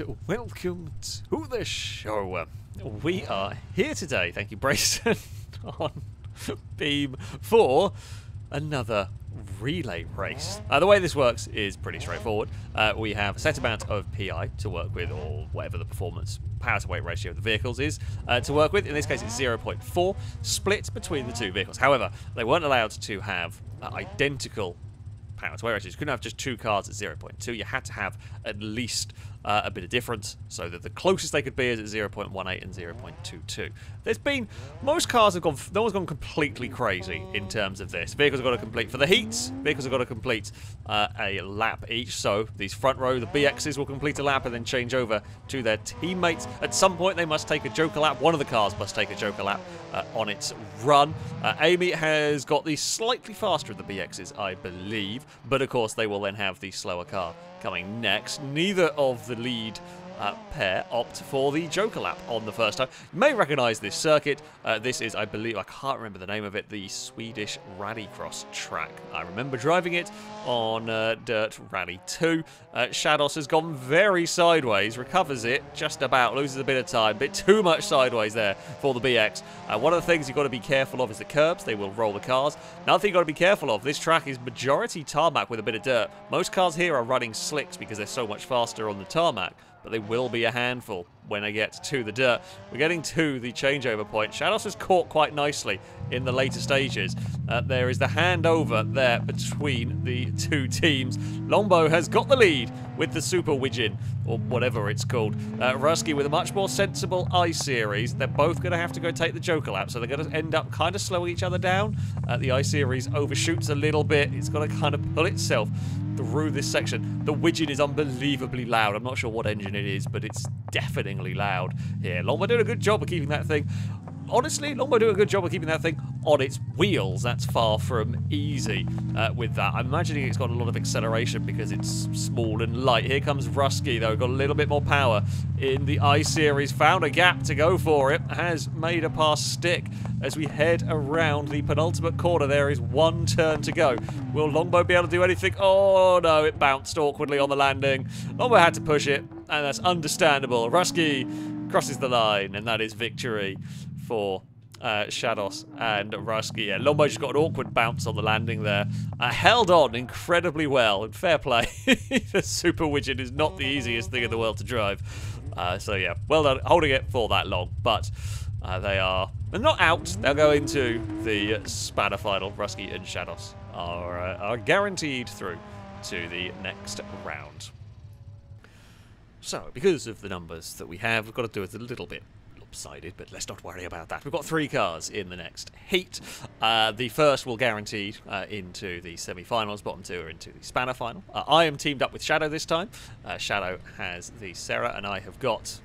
and welcome to the show. We are here today, thank you, Brayson, on Beam for another relay race. Uh, the way this works is pretty straightforward. Uh, we have a set amount of PI to work with, or whatever the performance power to weight ratio of the vehicles is uh, to work with. In this case, it's 0.4, split between the two vehicles. However, they weren't allowed to have uh, identical power to weight ratios. You couldn't have just two cars at 0.2. You had to have at least uh, a bit of difference so that the closest they could be is at 0.18 and 0.22. There's been, most cars have gone, no one's gone completely crazy in terms of this. Vehicles have got to complete, for the heats, vehicles have got to complete uh, a lap each. So these front row, the BXs will complete a lap and then change over to their teammates. At some point they must take a Joker lap. One of the cars must take a Joker lap uh, on its run. Uh, Amy has got the slightly faster of the BXs, I believe. But of course they will then have the slower car coming next. Neither of the lead uh, pair opt for the Joker lap on the first time. You may recognise this circuit. Uh, this is, I believe, I can't remember the name of it, the Swedish Rallycross track. I remember driving it on uh, Dirt Rally 2. Uh, Shados has gone very sideways, recovers it just about, loses a bit of time, bit too much sideways there for the BX. Uh, one of the things you've got to be careful of is the curbs. They will roll the cars. Another thing you've got to be careful of, this track is majority tarmac with a bit of dirt. Most cars here are running slicks because they're so much faster on the tarmac but they will be a handful when I get to the dirt. We're getting to the changeover point. Shadows has caught quite nicely in the later stages. Uh, there is the handover there between the two teams. Longbow has got the lead with the Super Widgeon, or whatever it's called. Uh, Rusky with a much more sensible I-Series. They're both going to have to go take the Joker lap, so they're going to end up kind of slowing each other down. Uh, the I-Series overshoots a little bit. It's got to kind of pull itself through this section. The widget is unbelievably loud. I'm not sure what engine it is, but it's loud here. Longbow doing a good job of keeping that thing honestly, Longbow doing a good job of keeping that thing on its wheels. That's far from easy uh, with that. I'm imagining it's got a lot of acceleration because it's small and light. Here comes Rusky, though. Got a little bit more power in the I-Series. Found a gap to go for it. Has made a pass stick as we head around the penultimate corner. There is one turn to go. Will Longbow be able to do anything? Oh, no. It bounced awkwardly on the landing. Longbow had to push it, and that's understandable. Rusky crosses the line, and that is victory for uh, Shados and Rusky. Yeah, Longbow just got an awkward bounce on the landing there. Uh, held on incredibly well, and fair play. the Super Widget is not the easiest thing in the world to drive. Uh, so yeah, well done holding it for that long. But uh, they are they're not out. They'll go into the Spanner final. Rusky and Shados are, uh, are guaranteed through to the next round. So, because of the numbers that we have, we've got to do it a little bit lopsided, but let's not worry about that. We've got three cars in the next heat. Uh, the first will guarantee uh, into the semi-finals, bottom two are into the Spanner final. Uh, I am teamed up with Shadow this time. Uh, Shadow has the Sarah, and I have got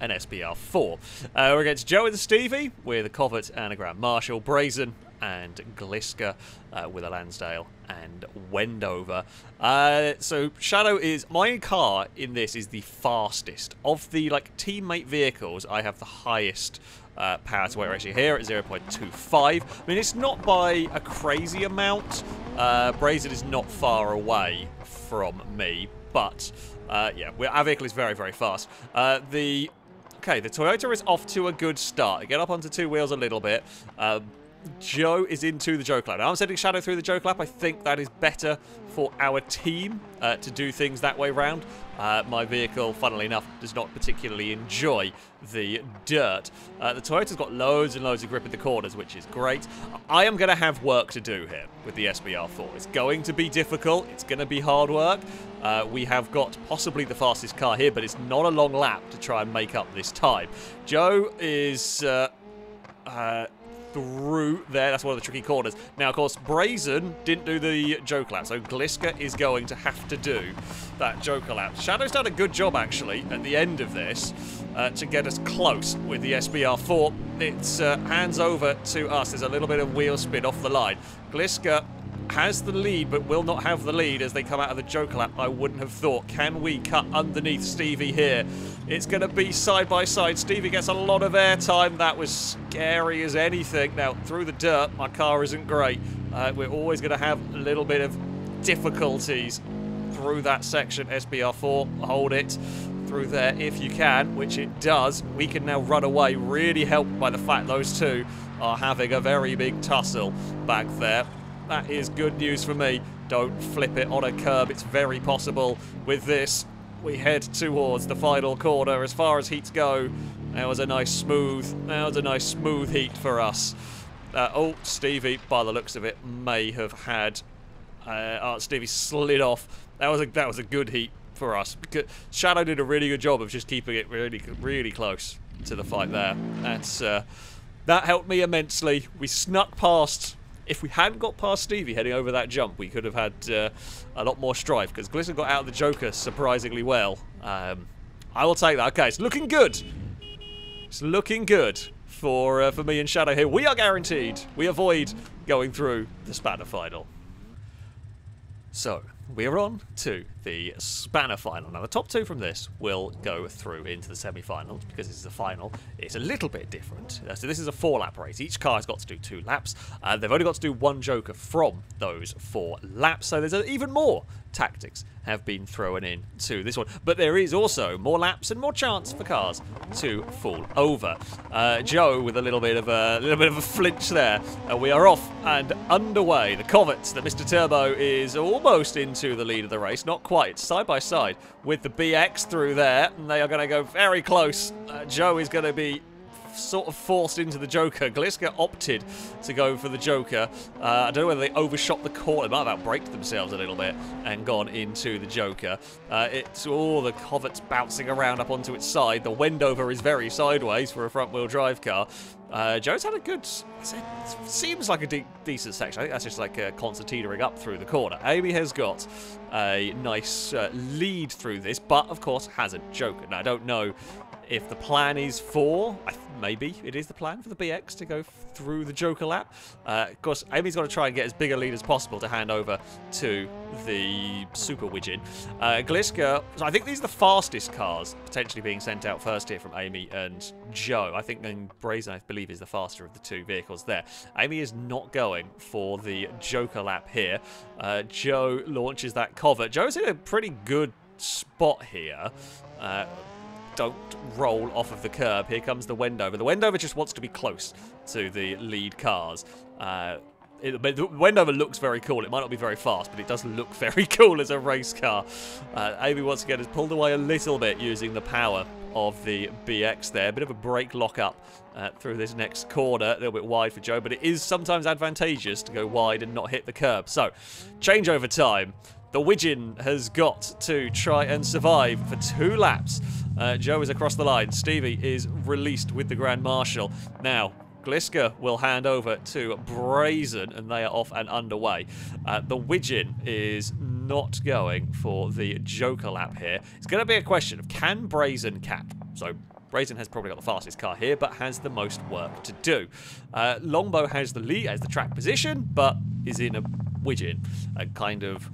an SBR4. Uh, we're against Joe and Stevie with a Covet and a Grand Marshal. Brazen and Gliska uh, with a Lansdale and Wendover. Uh, so Shadow is my car in this is the fastest of the like teammate vehicles. I have the highest. Uh, power to weight ratio here at 0.25. I mean, it's not by a crazy amount. Uh, Brazen is not far away from me, but uh, yeah, our vehicle is very, very fast. Uh, the okay, the Toyota is off to a good start. Get up onto two wheels a little bit. Joe is into the Joker lap. Now, I'm sending Shadow through the Joker lap. I think that is better for our team uh, to do things that way round. Uh, my vehicle, funnily enough, does not particularly enjoy the dirt. Uh, the Toyota's got loads and loads of grip in the corners, which is great. I am going to have work to do here with the SBR4. It's going to be difficult. It's going to be hard work. Uh, we have got possibly the fastest car here, but it's not a long lap to try and make up this time. Joe is... Uh, uh, through there. That's one of the tricky corners. Now, of course, Brazen didn't do the Joker lap, so Gliska is going to have to do that Joker lap. Shadow's done a good job, actually, at the end of this uh, to get us close with the SBR4. It's uh, hands over to us. There's a little bit of wheel spin off the line. Gliska has the lead but will not have the lead as they come out of the Joker lap, I wouldn't have thought. Can we cut underneath Stevie here? It's going to be side by side. Stevie gets a lot of airtime. That was scary as anything. Now, through the dirt, my car isn't great. Uh, we're always going to have a little bit of difficulties through that section. SBR4, hold it through there if you can, which it does. We can now run away, really helped by the fact those two are having a very big tussle back there. That is good news for me. Don't flip it on a curb. It's very possible with this. We head towards the final corner. As far as heats go, that was a nice smooth, that was a nice smooth heat for us. Uh, oh, Stevie, by the looks of it, may have had. Uh, oh, Stevie slid off. That was a that was a good heat for us. Because Shadow did a really good job of just keeping it really really close to the fight there. That's uh, that helped me immensely. We snuck past. If we hadn't got past Stevie heading over that jump, we could have had uh, a lot more strife because Glisten got out of the Joker surprisingly well. Um, I will take that. Okay, it's looking good. It's looking good for uh, for me and Shadow here. We are guaranteed. We avoid going through the Spanner final. So, we're on to the Spanner final. Now, the top two from this will go through into the semi-finals because this is the final. It's a little bit different. Uh, so this is a four-lap race. Each car has got to do two laps. Uh, they've only got to do one Joker from those four laps. So there's even more tactics have been thrown in to this one. But there is also more laps and more chance for cars to fall over. Uh, Joe with a little bit of a little bit of a flinch there. Uh, we are off and underway. The Covet that Mr. Turbo is almost into the lead of the race. Not quite. Side by side with the BX through there. And they are going to go very close. Uh, Joe is going to be sort of forced into the Joker. Gliska opted to go for the Joker. Uh, I don't know whether they overshot the corner. They might have outbraked themselves a little bit and gone into the Joker. Uh, it's all oh, the Covet's bouncing around up onto its side. The Wendover is very sideways for a front-wheel drive car. Uh, Joe's had a good, seems like a de decent section. I think that's just like a constant teetering up through the corner. Amy has got a nice uh, lead through this, but of course has a Joker. Now, I don't know if the plan is for, maybe it is the plan for the BX to go through the Joker lap. Uh, of course, Amy's got to try and get as big a lead as possible to hand over to the Super Widget. Uh, Gliska, so I think these are the fastest cars potentially being sent out first here from Amy and Joe. I think then Brazen, I believe, is the faster of the two vehicles there. Amy is not going for the Joker lap here. Uh, Joe launches that cover. Joe's in a pretty good spot here. Uh, don't roll off of the curb. Here comes the Wendover. The Wendover just wants to be close to the lead cars. Uh, it, the Wendover looks very cool. It might not be very fast, but it does look very cool as a race car. Uh, Amy, once again, has pulled away a little bit using the power of the BX there. A bit of a brake lock-up uh, through this next corner. A little bit wide for Joe, but it is sometimes advantageous to go wide and not hit the curb. So, change over time. The Widgeon has got to try and survive for two laps. Uh, Joe is across the line. Stevie is released with the Grand Marshal. Now, Gliska will hand over to Brazen, and they are off and underway. Uh, the Widgeon is not going for the Joker lap here. It's going to be a question of can Brazen cap? So Brazen has probably got the fastest car here, but has the most work to do. Uh, Longbow has the lead, has the track position, but is in a Widgeon, a kind of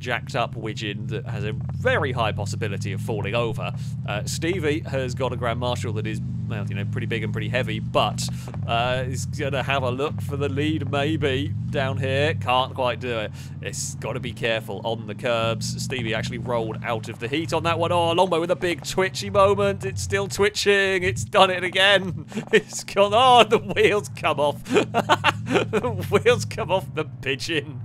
jacked up Widgeon that has a very high possibility of falling over. Uh, Stevie has got a Grand Marshal that is, well, you know, pretty big and pretty heavy, but uh, is going to have a look for the lead maybe down here. Can't quite do it. It's got to be careful on the curbs. Stevie actually rolled out of the heat on that one. Oh, Longbow with a big twitchy moment. It's still twitching. It's done it again. It's gone. Oh, the wheels come off. the wheels come off the pigeon.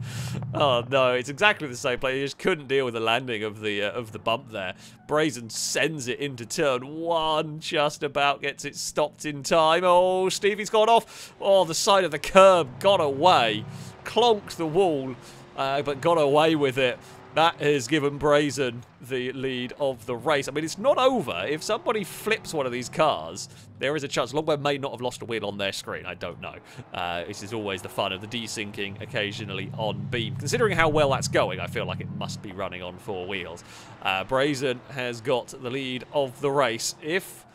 Oh, no. It's exactly the same play. He just couldn't deal with the landing of the uh, of the bump there. Brazen sends it into turn one. Just about gets it stopped in time. Oh, Stevie's gone off. Oh, the side of the curb got away clonked the wall, uh, but got away with it. That has given Brazen the lead of the race. I mean, it's not over. If somebody flips one of these cars, there is a chance. Longbow may not have lost a wheel on their screen. I don't know. Uh, this is always the fun of the desyncing occasionally on beam. Considering how well that's going, I feel like it must be running on four wheels. Uh, Brazen has got the lead of the race. If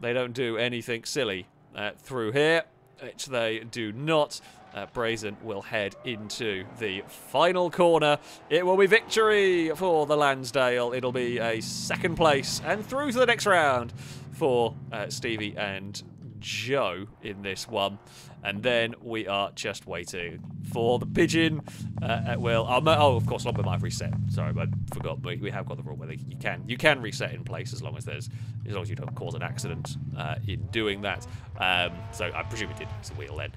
they don't do anything silly uh, through here, which they do not, uh, Brazen will head into the final corner. It will be victory for the Lansdale. It'll be a second place and through to the next round for uh, Stevie and Joe in this one. And then we are just waiting for the pigeon. Uh, well, oh, of course, Longbow might reset. Sorry, I forgot. We, we have got the rule where you can you can reset in place as long as there's as long as you don't cause an accident uh, in doing that. Um, so I presume it did. It's a wheel then.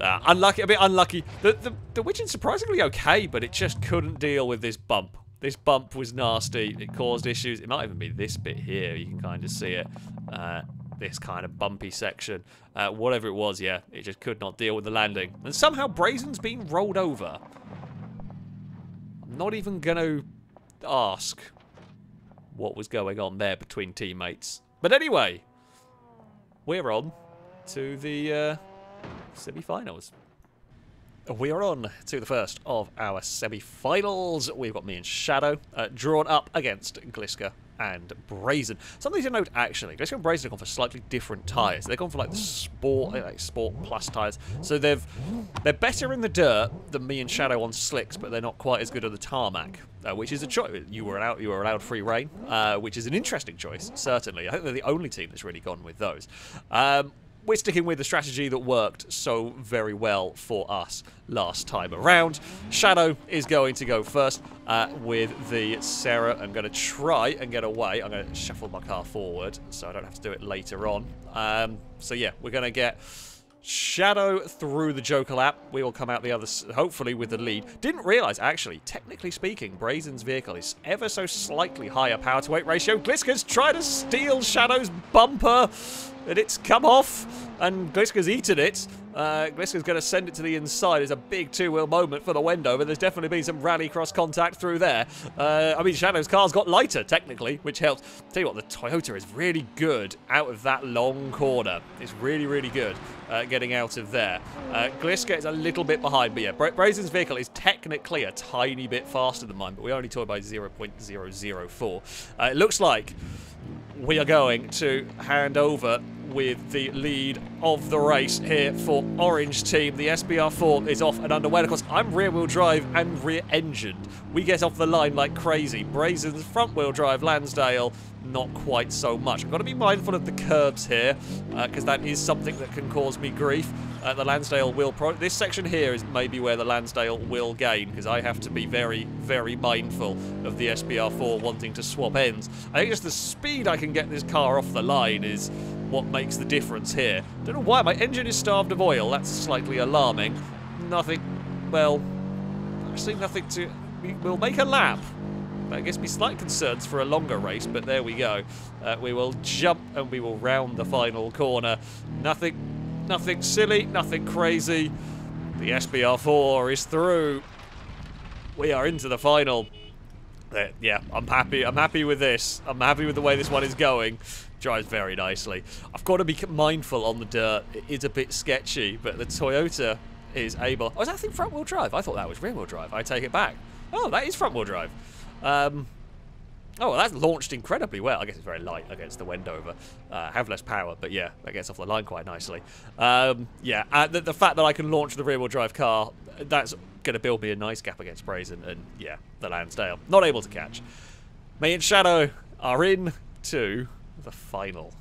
Uh, unlucky, a bit unlucky. The, the the Widgeon's surprisingly okay, but it just couldn't deal with this bump. This bump was nasty. It caused issues. It might even be this bit here. You can kind of see it. Uh, this kind of bumpy section. Uh, whatever it was, yeah, it just could not deal with the landing. And somehow Brazen's been rolled over. I'm not even going to ask what was going on there between teammates. But anyway, we're on to the uh, semi-finals. We are on to the first of our semi-finals. We've got me and Shadow uh, drawn up against Gliska and Brazen. Something to note, actually, Gliska and Brazen have gone for slightly different tyres. They've gone for like the Sport, like Sport Plus tyres. So they've they're better in the dirt than me and Shadow on slicks, but they're not quite as good on the tarmac, uh, which is a choice. You were allowed you were allowed free reign, uh, which is an interesting choice, certainly. I think they're the only team that's really gone with those. Um, we're sticking with the strategy that worked so very well for us last time around. Shadow is going to go first uh, with the Sarah. I'm going to try and get away. I'm going to shuffle my car forward so I don't have to do it later on. Um, so yeah, we're going to get Shadow through the Joker lap. We will come out the other, hopefully with the lead. Didn't realise, actually, technically speaking, Brazen's vehicle is ever so slightly higher power to weight ratio. Gliska's trying to steal Shadow's bumper, and it's come off, and Gliska's eaten it. Uh, Gliska's going to send it to the inside. It's a big two-wheel moment for the Wendover. There's definitely been some rally cross contact through there. Uh, I mean, Shadow's car's got lighter, technically, which helps. Tell you what, the Toyota is really good out of that long corner. It's really, really good uh, getting out of there. Uh, Gliska is a little bit behind, but yeah, Bra Brazen's vehicle is technically a tiny bit faster than mine, but we only toy by 0.004. Uh, it looks like we are going to hand over with the lead of the race here for Orange Team. The SBR4 is off and underway. Of course, I'm rear-wheel drive and rear-engined. We get off the line like crazy. Brazen's front-wheel drive, Lansdale, not quite so much. I've got to be mindful of the curbs here, because uh, that is something that can cause me grief. Uh, the Lansdale will... this section here is maybe where the Lansdale will gain, because I have to be very, very mindful of the SBR4 wanting to swap ends. I think just the speed I can get this car off the line is what makes the difference here. Don't know why, my engine is starved of oil. That's slightly alarming. Nothing... well... Actually, nothing to... We'll make a lap. That gives me slight concerns for a longer race, but there we go. Uh, we will jump and we will round the final corner. Nothing, nothing silly, nothing crazy. The SBR4 is through. We are into the final. Uh, yeah, I'm happy. I'm happy with this. I'm happy with the way this one is going. Drives very nicely. I've got to be mindful on the dirt. It is a bit sketchy, but the Toyota is able... Oh, is that thing front-wheel drive? I thought that was rear-wheel drive. I take it back. Oh, that is front-wheel drive. Um, oh, well, that's launched incredibly well. I guess it's very light against the Wendover. Uh, have less power, but yeah, that gets off the line quite nicely. Um, yeah, uh, the, the, fact that I can launch the rear-wheel drive car, that's going to build me a nice gap against Brazen, and yeah, the Lansdale. Not able to catch. Me and Shadow are in to the final.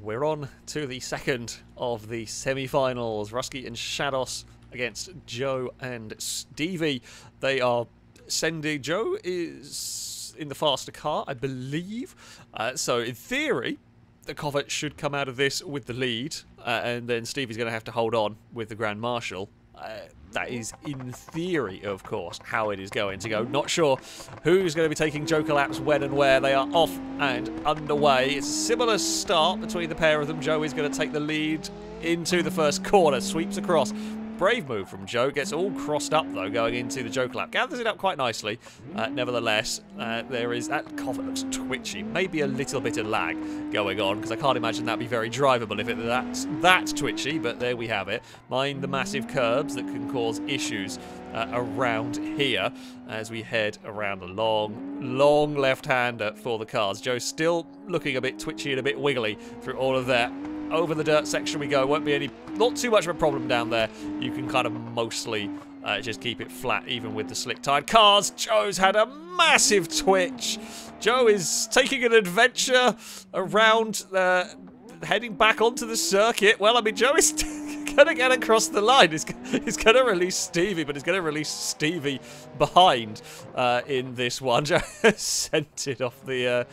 We're on to the second of the semi-finals. Rusky and Shados against Joe and Stevie. They are Sendy Joe is in the faster car, I believe. Uh, so in theory, the Covet should come out of this with the lead, uh, and then Stevie's going to have to hold on with the Grand Marshal. Uh, that is, in theory, of course, how it is going to go. Not sure who's going to be taking Joker laps when and where. They are off and underway. It's a similar start between the pair of them. Joe is going to take the lead into the first corner, sweeps across, Brave move from Joe. Gets all crossed up, though, going into the Joker lap. Gathers it up quite nicely. Uh, nevertheless, uh, there is... That Covet looks twitchy. Maybe a little bit of lag going on, because I can't imagine that'd be very drivable if it that's that twitchy, but there we have it. Mind the massive curbs that can cause issues uh, around here as we head around a long, long left-hander for the cars. Joe's still looking a bit twitchy and a bit wiggly through all of that over the dirt section we go. Won't be any, not too much of a problem down there. You can kind of mostly uh, just keep it flat, even with the slick-tired cars. Joe's had a massive twitch. Joe is taking an adventure around uh, heading back onto the circuit. Well, I mean, Joe is going to get across the line. He's, he's going to release Stevie, but he's going to release Stevie behind uh, in this one. Joe sent it off the...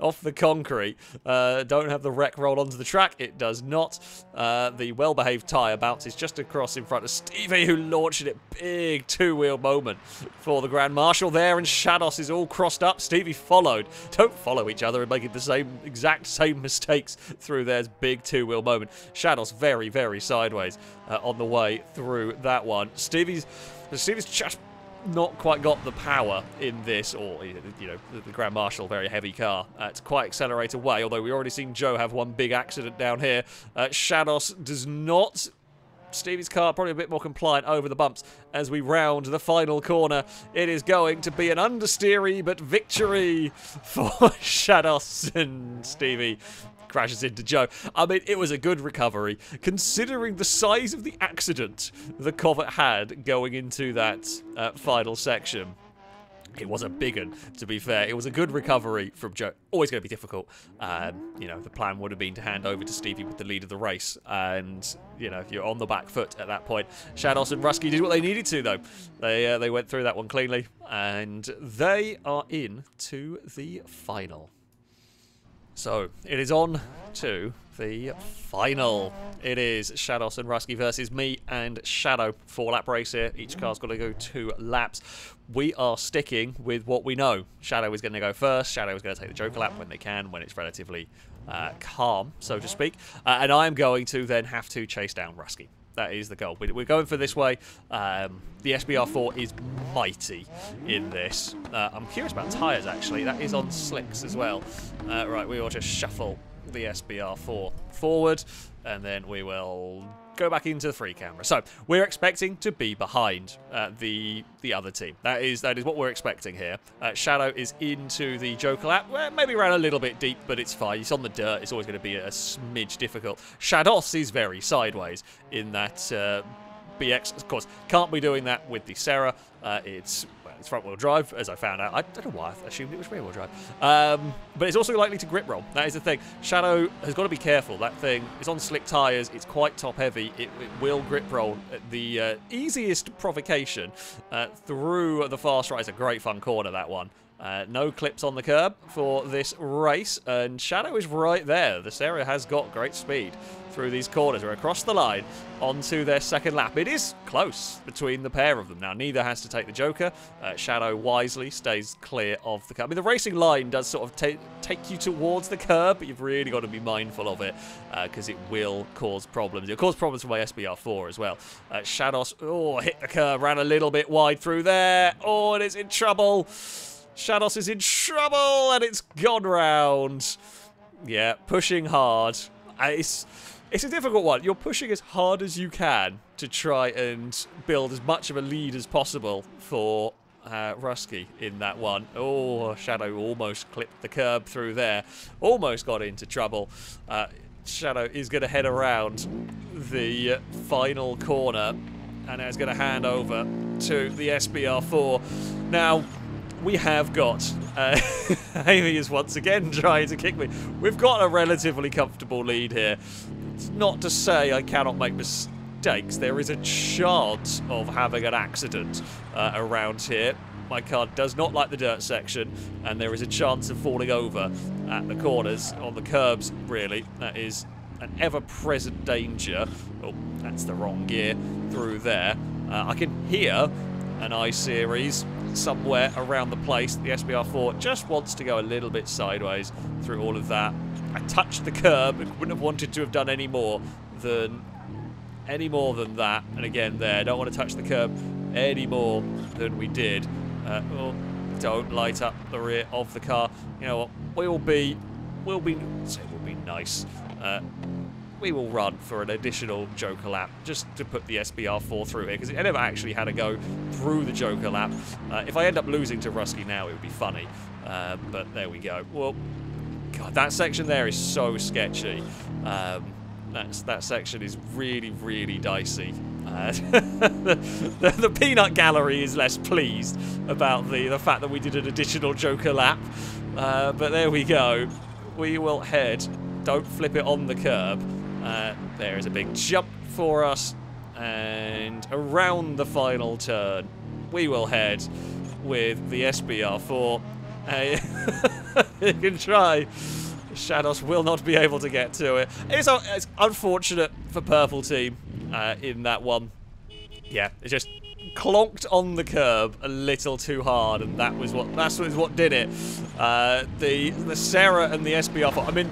Off the concrete. Uh, don't have the wreck roll onto the track. It does not. Uh, the well-behaved tyre bounces just across in front of Stevie, who launched it. Big two-wheel moment for the Grand Marshal there, and Shados is all crossed up. Stevie followed. Don't follow each other and making the same exact same mistakes through there's big two-wheel moment. Shados very, very sideways uh, on the way through that one. Stevie's Stevie's just not quite got the power in this, or, you know, the Grand Marshal, very heavy car, uh, to quite accelerate away, although we've already seen Joe have one big accident down here. Uh, Shados does not Stevie's car probably a bit more compliant over the bumps as we round the final corner. It is going to be an understeery but victory for Shados and Stevie crashes into Joe. I mean, it was a good recovery, considering the size of the accident the Covet had going into that uh, final section. It was a big one, to be fair. It was a good recovery from Joe. Always going to be difficult. Um, you know, the plan would have been to hand over to Stevie with the lead of the race. And, you know, if you're on the back foot at that point. Shados and Rusky did what they needed to, though. They, uh, they went through that one cleanly. And they are in to the final. So, it is on to the final. It is Shados and Rusky versus me and Shadow. Four lap race here. Each car's got to go two laps. We are sticking with what we know. Shadow is going to go first. Shadow is going to take the Joker lap when they can, when it's relatively uh, calm, so to speak. Uh, and I'm going to then have to chase down Rusky. That is the goal. We're going for this way. Um, the SBR4 is mighty in this. Uh, I'm curious about tyres, actually. That is on slicks as well. Uh, right, we will just shuffle the SBR4 forward, and then we will go back into the free camera. So we're expecting to be behind uh, the the other team. That is that is what we're expecting here. Uh, Shadow is into the Joker lap. Well, maybe ran a little bit deep, but it's fine. He's on the dirt. It's always going to be a, smidge difficult. Shados is very sideways in that. Uh, BX, of course, can't be doing that with the Sarah. Uh, it's it's front wheel drive, as I found out. I don't know why I assumed it was rear wheel drive. Um, but it's also likely to grip roll. That is the thing. Shadow has got to be careful. That thing is on slick tyres. It's quite top heavy. It, it will grip roll. The uh, easiest provocation uh, through the fast right is a great fun corner, that one. Uh, no clips on the curb for this race, and Shadow is right there. This area has got great speed through these corners. We're across the line onto their second lap. It is close between the pair of them. Now, neither has to take the Joker. Uh, Shadow wisely stays clear of the curb. I mean, the racing line does sort of take you towards the curb, but you've really got to be mindful of it because uh, it will cause problems. It'll cause problems for my SBR4 as well. Uh, Shadows, oh, hit the curb, ran a little bit wide through there. Oh, and it's in trouble. Shados is in trouble, and it's gone round. Yeah, pushing hard. Uh, it's, it's a difficult one. You're pushing as hard as you can to try and build as much of a lead as possible for uh, Rusky in that one. Oh, Shadow almost clipped the curb through there. Almost got into trouble. Uh, Shadow is going to head around the final corner and is going to hand over to the SBR4. Now, we have got. Uh, Amy is once again trying to kick me. We've got a relatively comfortable lead here. It's not to say I cannot make mistakes. There is a chance of having an accident uh, around here. My car does not like the dirt section, and there is a chance of falling over at the corners, on the curbs, really. That is an ever-present danger. Oh, that's the wrong gear through there. Uh, I can hear an I-Series somewhere around the place. The SBR4 just wants to go a little bit sideways through all of that. I touched the curb and wouldn't have wanted to have done any more than any more than that. And again, there, don't want to touch the curb any more than we did. Uh, oh, don't light up the rear of the car. You know what? We'll be, we'll be, we'll be nice. Uh, we will run for an additional Joker lap just to put the SBR4 through here because it never actually had to go through the Joker lap. Uh, if I end up losing to Rusky now, it would be funny. Uh, but there we go. Well, God, that section there is so sketchy. Um, that's, that section is really, really dicey. Uh, the, the, peanut gallery is less pleased about the, the fact that we did an additional Joker lap. Uh, but there we go. We will head don't flip it on the curb. Uh, there is a big jump for us. And around the final turn, we will head with the SBR4. Uh, you can try. Shadows will not be able to get to it. It's, it's unfortunate for Purple Team uh, in that one. Yeah, it just clonked on the curb a little too hard, and that was what that's was what did it. Uh, the the Sarah and the SBR. I mean,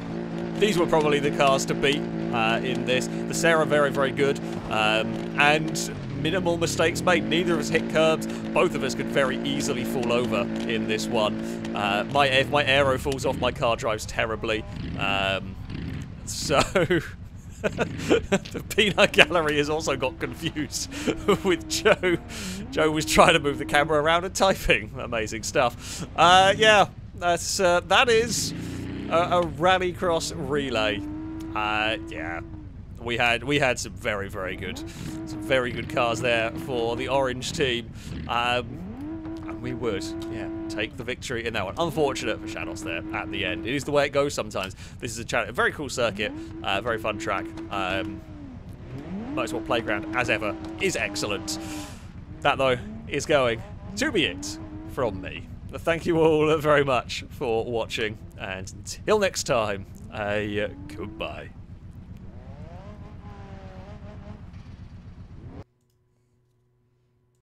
these were probably the cars to beat uh, in this. The Sarah very very good, um, and minimal mistakes made. Neither of us hit curbs. Both of us could very easily fall over in this one. Uh, my if my aero falls off, my car drives terribly. Um, so. the peanut gallery has also got confused with Joe. Joe was trying to move the camera around and typing. Amazing stuff. Uh, yeah, that's uh, that is a, a rallycross relay. Uh, yeah, we had we had some very very good, some very good cars there for the orange team. Um, and we would, yeah, take the victory in that one. Unfortunate for Shadows there at the end. It is the way it goes sometimes. This is a, a very cool circuit, uh, very fun track. Um, Motorsport Playground, as ever, is excellent. That, though, is going to be it from me. Thank you all very much for watching, and until next time, uh, goodbye.